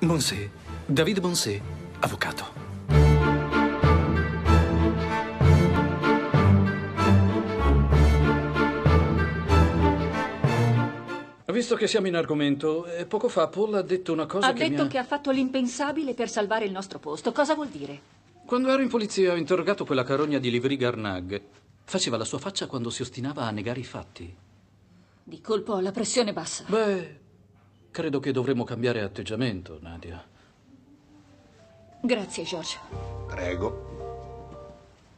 Monsé, David Monsé, avvocato. Visto che siamo in argomento, eh, poco fa Paul ha detto una cosa Ha che mi detto ha... che ha fatto l'impensabile per salvare il nostro posto. Cosa vuol dire? Quando ero in polizia ho interrogato quella carogna di Livry Garnag. Faceva la sua faccia quando si ostinava a negare i fatti. Di colpo ho la pressione bassa. Beh, credo che dovremmo cambiare atteggiamento, Nadia. Grazie, George. Prego.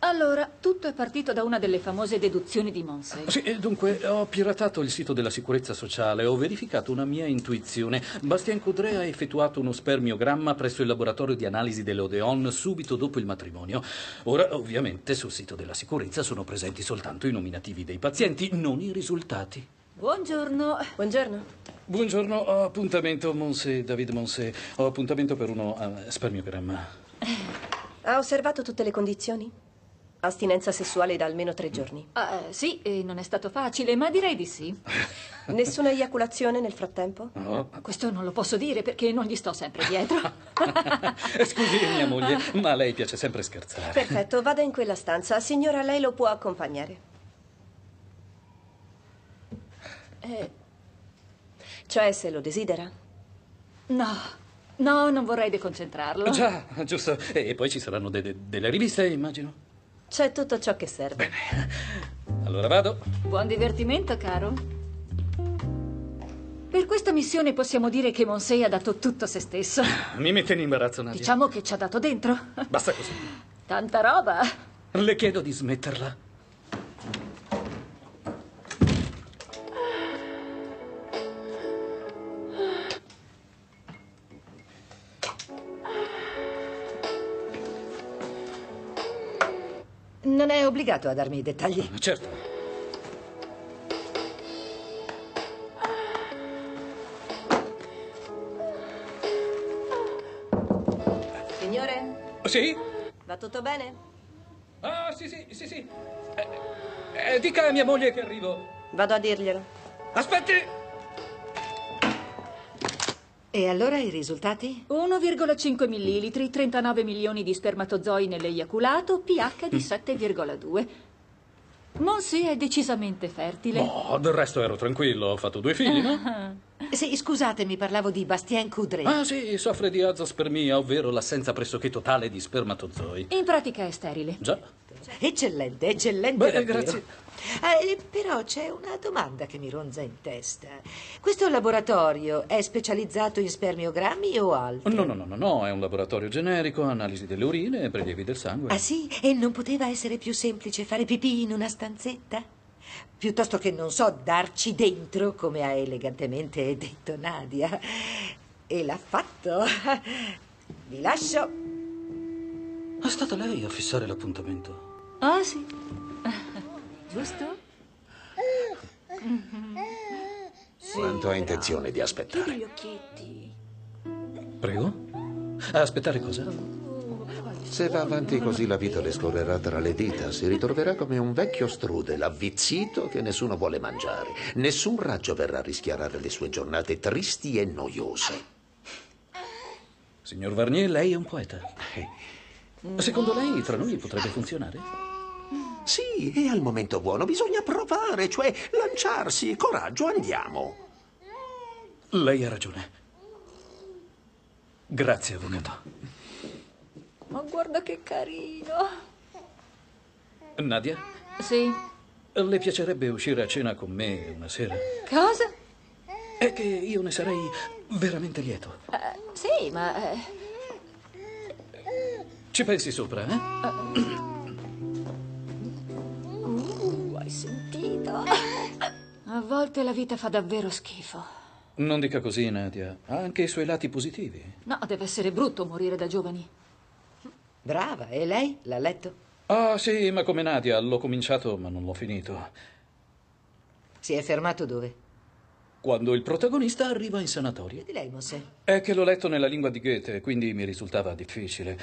Allora, tutto è partito da una delle famose deduzioni di Monsey. Sì, e dunque, ho piratato il sito della sicurezza sociale, ho verificato una mia intuizione. Bastien Coudray ha effettuato uno spermiogramma presso il laboratorio di analisi dell'Odeon subito dopo il matrimonio. Ora, ovviamente, sul sito della sicurezza sono presenti soltanto i nominativi dei pazienti, non i risultati. Buongiorno. Buongiorno. Buongiorno, ho appuntamento, Monse, David Monse. Ho appuntamento per uno eh, spermiogramma. Ha osservato tutte le condizioni? Astinenza sessuale da almeno tre giorni. Eh, sì, e non è stato facile, ma direi di sì. Nessuna eiaculazione nel frattempo? No. Questo non lo posso dire perché non gli sto sempre dietro. Scusi, mia moglie, ma a lei piace sempre scherzare. Perfetto, vada in quella stanza. Signora, lei lo può accompagnare. Eh, Cioè, se lo desidera. no, no, non vorrei deconcentrarlo. Già, giusto. E poi ci saranno de- de- delle riviste, immagino. C'è tutto ciò che serve. Allora vado. Buon divertimento, caro. Per questa missione possiamo dire che Monsei ha dato tutto se stesso. Mi mette in imbarazzo, Nadia. Diciamo che ci ha dato dentro. Basta così. Tanta roba. Le chiedo di smetterla. Non è obbligato a darmi i dettagli. Certo. Signore, Sì? va tutto bene? Ah, sì, sì, sì, sì. Eh, eh, dica a mia moglie che arrivo. Vado a dirglielo. Aspetti! E allora i risultati? 1,5 millilitri, 39 milioni di spermatozoi nell'eiaculato, pH di 7,2. Monsei è decisamente fertile. Oh, del resto ero tranquillo, ho fatto due figli, no? Sì, scusatemi, parlavo di Bastien Coudray. Ah, sì, soffre di azospermia, ovvero l'assenza pressoché totale di spermatozoi. In pratica è sterile. Già. Eccellente, eccellente. Davvero. grazie. Eh, però c'è una domanda che mi ronza in testa. Questo laboratorio è specializzato in spermiogrammi o altro? No, no, no, no, no, è un laboratorio generico, analisi delle urine e prelievi del sangue. Ah sì? E non poteva essere più semplice fare pipì in una stanzetta? Piuttosto che, non so, darci dentro, come ha elegantemente detto Nadia. E l'ha fatto. Vi lascio. È stata lei a fissare l'appuntamento. Ah, sì. Giusto? Quanto ha intenzione di Chiudi aspettare? gli occhietti. Prego? Aspettare cosa? Se va avanti così la vita le scorrerà tra le dita, si ritroverà come un vecchio strudel avvizzito che nessuno vuole mangiare. Nessun raggio verrà a rischiarare le sue giornate tristi e noiose. Signor Varnier, lei è un poeta. Secondo lei tra noi potrebbe funzionare? Sì, è al momento buono, bisogna provare, cioè lanciarsi. Coraggio, andiamo. Lei ha ragione. Grazie, avvocato. Ma guarda che carino. Nadia, Sì. le piacerebbe uscire a cena con me una sera? Cosa? È che io ne sarei veramente lieto. Eh, sì, ma... eh, Ci pensi sopra, eh? uh, hai sentito? A volte la vita fa davvero schifo. Non dica così, Nadia. Ha anche i suoi lati positivi. No, deve essere brutto morire da giovani. Brava, e lei? L'ha letto? Ah, sì, ma come Nadia, l'ho cominciato, ma non l'ho finito. Si è fermato dove? Quando il protagonista arriva in sanatorio. E di lei, Mosè? È che l'ho letto nella lingua di Goethe, quindi mi risultava difficile.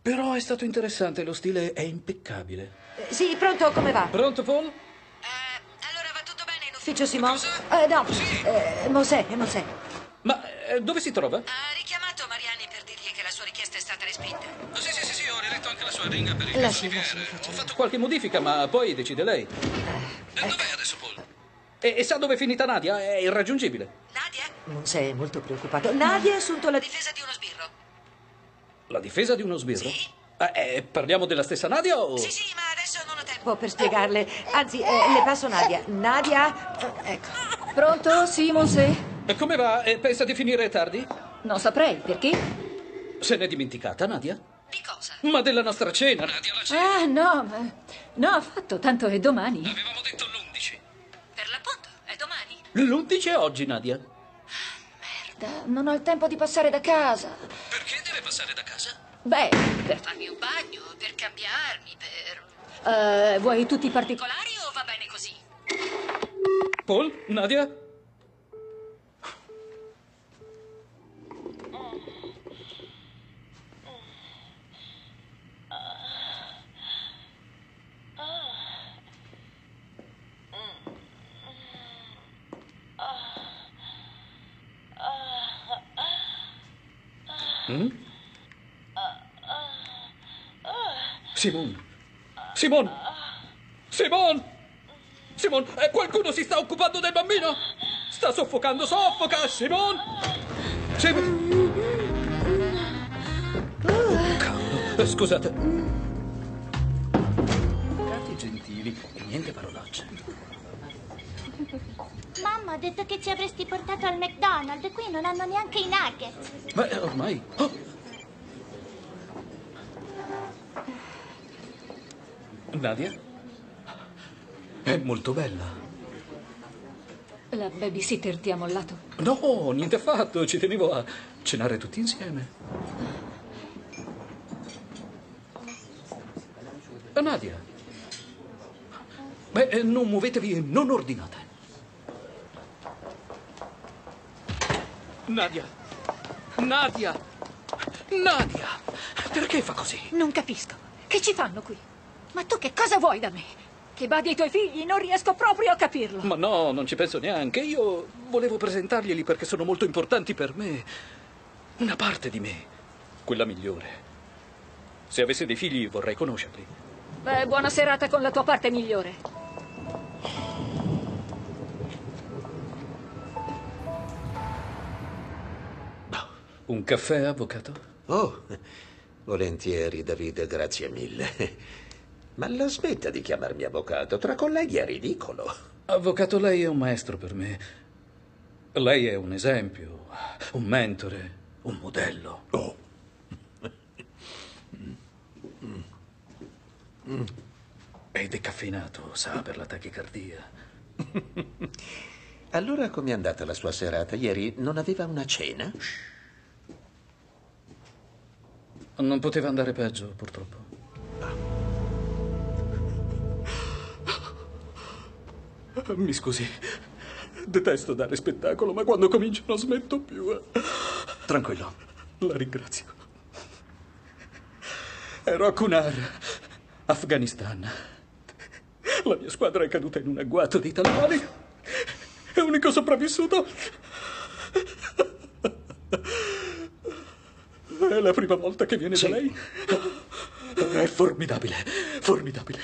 Però è stato interessante, lo stile è impeccabile. Eh, sì, pronto, come va? Pronto, Paul? allora va tutto bene in ufficio Simon? Eh, no, eh, Mosè, è Mosè. Ma eh, dove si trova? Ha richiamato sua richiesta è stata respinta. Sì, sì, sì, sì, ho riletto anche la sua ringa per il Lasci, lasci, Ho fatto qualche modifica, ma poi decide lei. E dov'è adesso Paul? E, e sa dove è finita Nadia? È irraggiungibile. Nadia? Monse è molto preoccupato. Nadia ha assunto la difesa di uno sbirro. La difesa di uno sbirro? Sì. Eh, eh, parliamo della stessa Nadia o... Sì, sì, ma adesso non ho tempo per spiegarle. Anzi, eh, le passo Nadia. Nadia, eh, ecco. Pronto? Sì, Monsè? E come va? Eh, pensa di finire tardi? Non saprei, perché? Se n'è dimenticata, Nadia? Di cosa? Ma della nostra cena, Nadia, la cena. Ah, no, ma... No, affatto, tanto è domani. Avevamo detto l'11. Per l'appunto, è domani. L'11 è oggi, Nadia. Merda, non ho il tempo di passare da casa. Perché deve passare da casa? Beh, per... Farmi un bagno, per cambiarmi, per... eh, vuoi tutti i? Particolari o va bene così? Paul? Nadia? Mm? Simon! Simon! Simon! Simon, eh, qualcuno si sta occupando del bambino? Sta soffocando, soffoca! Simon! Simon! Cavolo, eh, scusate. Gatti gentili e niente parolacce. Mamma ha detto che ci avresti portato al McDonald's. Qui non hanno neanche i nuggets. Beh, ormai... Oh! Nadia? È molto bella. La babysitter ti ha mollato? No, niente affatto, ci tenevo a cenare tutti insieme. Nadia. Beh, eh, non muovetevi e non ordinate. Nadia. Nadia. Nadia. Perché fa così? Non capisco. Che ci fanno qui? Ma tu che cosa vuoi da me? Che badi ai tuoi figli? Non riesco proprio a capirlo. Ma no, non ci penso neanche. Io volevo presentarglieli perché sono molto importanti per me. Una parte di me. Quella migliore. Se avessi dei figli vorrei conoscerli. Beh, buona serata con la tua parte migliore. Un caffè, avvocato? Oh, volentieri, Davide, grazie mille. Ma la smetta di chiamarmi avvocato, tra colleghi è ridicolo. Avvocato, lei è un maestro per me. Lei è un esempio, un mentore, un modello. Oh, È decaffeinato, sa, per la tachicardia. allora com'è andata la sua serata? Ieri non aveva una cena? Non poteva andare peggio, purtroppo. Mi scusi, detesto dare spettacolo, ma quando comincio non smetto più. Tranquillo, la ringrazio. Ero a Kunar, Afghanistan. La mia squadra è caduta in un agguato di talebani. È l'unico sopravvissuto. È la prima volta che viene Sì. da lei. È formidabile, formidabile.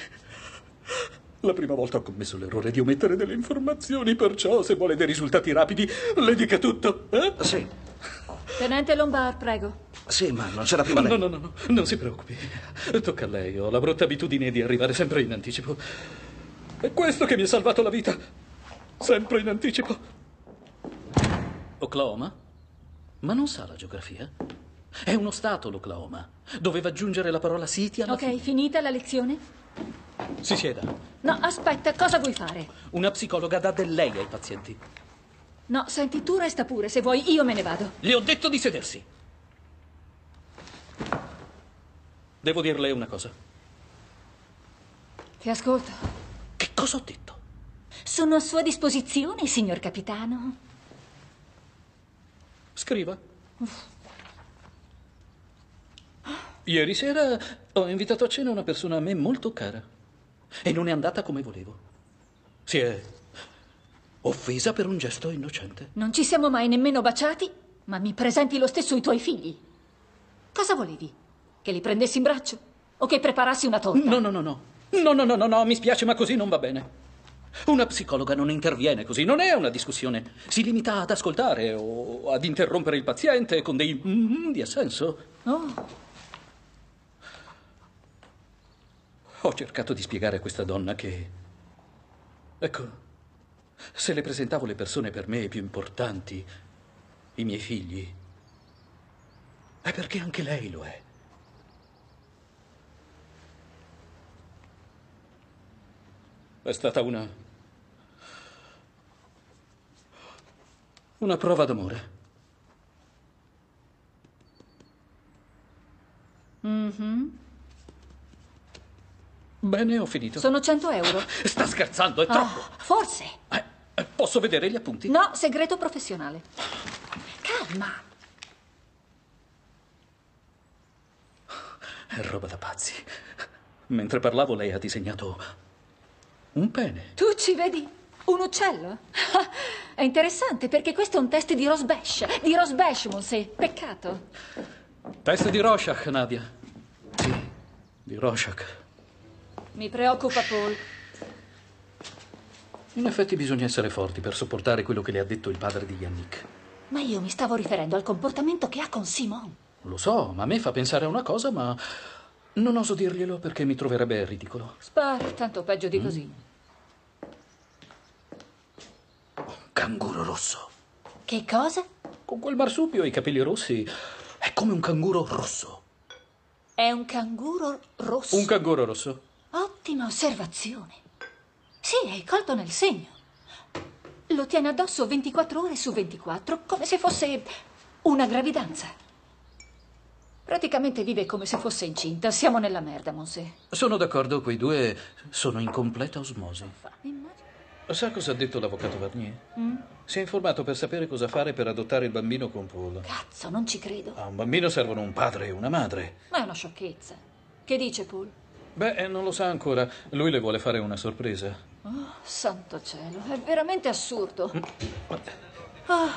La prima volta ho commesso l'errore di omettere delle informazioni, perciò se vuole dei risultati rapidi, le dica tutto. Eh? Sì, Tenente Lombard, prego. sì, ma non c'era prima No, lei. no, no, no, non si preoccupi. Tocca a lei, ho la brutta abitudine di arrivare sempre in anticipo. È questo che mi ha salvato la vita. Sempre in anticipo. Oklahoma? Ma non sa la geografia? È uno stato l'Oklahoma. Doveva aggiungere la parola City alla Ok, fine. finita la lezione? Si sieda. No, aspetta, cosa vuoi fare? Una psicologa dà del lei ai pazienti. No, senti, tu resta pure, se vuoi io me ne vado. Le ho detto di sedersi. Devo dirle una cosa. Ti ascolto. Che cosa ho detto? Sono a sua disposizione, signor capitano. Scriva. Ieri sera ho invitato a cena una persona a me molto cara e non è andata come volevo. Si è offesa per un gesto innocente. Non ci siamo mai nemmeno baciati, ma mi presenti lo stesso i tuoi figli. Cosa volevi? Che li prendessi in braccio? O che preparassi una torta? No, no, no, no. No, no, no, no, no, mi spiace, ma così non va bene. Una psicologa non interviene così, non è una discussione. Si limita ad ascoltare o ad interrompere il paziente con dei mm di assenso. Oh, Ho cercato di spiegare a questa donna che... Ecco, se le presentavo le persone per me più importanti, i miei figli, è perché anche lei lo è. È stata una... una prova d'amore. Bene, ho finito. sono 100 euro. Sta scherzando, è troppo. Ah, forse. Eh, eh, posso vedere gli appunti? No, segreto professionale. Calma. È roba da pazzi. Mentre parlavo, lei ha disegnato un pene. Tu ci vedi un uccello? È interessante perché questo è un test di Rosbash. Di Rosbash, Monsè. Peccato. Test di Rorschach, Nadia. Sì, di Rorschach. Mi preoccupa Paul. In effetti bisogna essere forti per sopportare quello che le ha detto il padre di Yannick. Ma io mi stavo riferendo al comportamento che ha con Simone. Lo so, ma a me fa pensare a una cosa, ma non oso dirglielo perché mi troverebbe ridicolo. Spara, tanto peggio di così. Canguro rosso. Che cosa? Con quel marsupio e i capelli rossi è come un canguro rosso. È un canguro rosso. Un canguro rosso? Ottima osservazione. Sì, hai colto nel segno. Lo tiene addosso 24 ore su 24, come se fosse una gravidanza. Praticamente vive come se fosse incinta. Siamo nella merda, Monsè. Sono d'accordo, quei due sono in completa osmosi. Immagino. Sa cosa ha detto l'avvocato Varnier? Si è informato per sapere cosa fare per adottare il bambino con Paul. Cazzo, non ci credo. A un bambino servono un padre e una madre. Ma è una sciocchezza. Che dice Paul? Beh, eh, non lo sa ancora. Lui le vuole fare una sorpresa. Oh, santo cielo, è veramente assurdo. Ah,